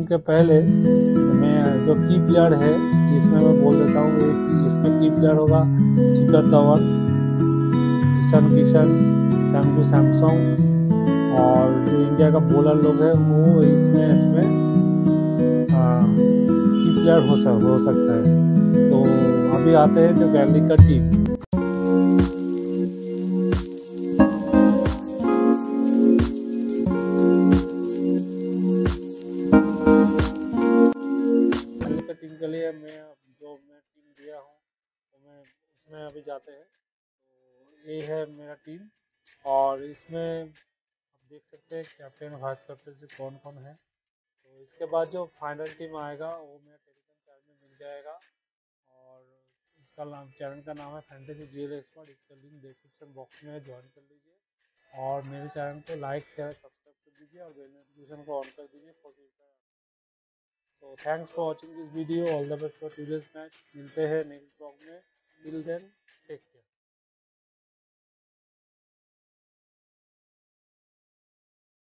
Team के पहले मैं जो की प्लेयर है जिसमें मैं बोल देता हूँ इसमें की प्लेयर होगा शिखर धवन किशन किशन सैमसू सैमसंग और जो इंडिया का बॉलर लोग है वो इसमें इसमें की प्लेयर हो, सक, हो सकता है। तो अभी आते हैं जो गैलरी का टीम लिए मैं जो मैं टीम दिया हूँ तो मैं उसमें अभी जाते हैं। तो ये है मेरा टीम और इसमें आप देख सकते हैं कैप्टन वाइस कैप्टन से कौन कौन है। तो इसके बाद जो फाइनल टीम आएगा, वो मेरा टेलीग्राम चैनल में मिल जाएगा और इसका नाम चैनल का नाम है फैंटेसी जी एक्सपर्ट इसका लिंक डिस्क्रिप्शन बॉक्स में ज्वाइन कर लीजिए और मेरे चैनल को लाइक शेयर सब्सक्राइब कर दीजिए और बेल नोटिफिकेशन को ऑन कर दीजिए। For thanks for watching this video all the best for today's match मिलते हैं नेक्स्ट ब्लॉग में. Till then take care